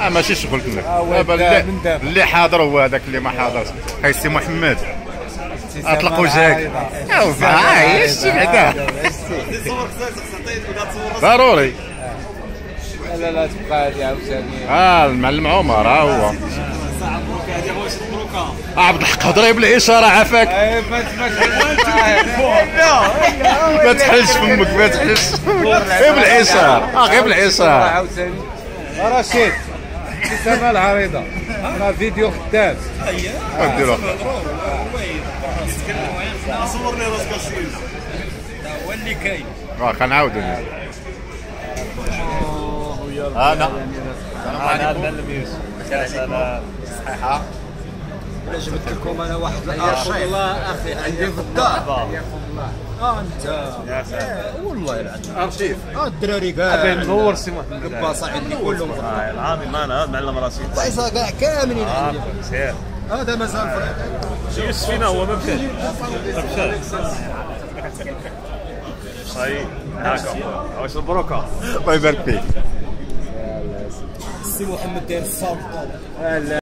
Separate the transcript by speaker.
Speaker 1: آه ماشي دابا
Speaker 2: دابا
Speaker 1: اللي,
Speaker 2: من دابا.
Speaker 1: اللي حاضر هو هذاك اللي ما حاضرش. هاي سي محمد. أطلقوا جاك. آه هي بعدا؟ ضروري.
Speaker 2: لا لا تبقى هذه عاوتاني.
Speaker 1: آه المعلم عمر ها هو. آه، عبد الحق هضري بالاشاره عافاك.
Speaker 2: ما
Speaker 1: تحلش فمك ما تحلش غير بالاشاره آه غير بالاشاره
Speaker 2: رشيد. ابتسامة العريضة. راه فيديو خدام
Speaker 1: نديرو
Speaker 3: صورني راسك السيد
Speaker 4: هو اللي كاين
Speaker 1: آه خنعاودو أنا
Speaker 4: أنا المعلم يوسف يا سلام. صحيحه ولا جبت لكم أنا واحد الارشيف والله أخي عندي في الدار. آه أنت. يا سلام. والله العظيم
Speaker 3: أرشيف.
Speaker 4: آه الدراري كاع
Speaker 2: نور سي محمد
Speaker 4: الباصه عندي كلهم
Speaker 3: آه العظيم ما أنا معلم رأسي.
Speaker 4: البايصه كاع كاملين.
Speaker 3: آه
Speaker 4: عندي هذا مازال فرق
Speaker 3: يوسف فينا هو ما مشاش ما مشاش صحيح. هاكا واش البروكه
Speaker 1: الله يبارك فيك
Speaker 4: السي محمد داير الصوت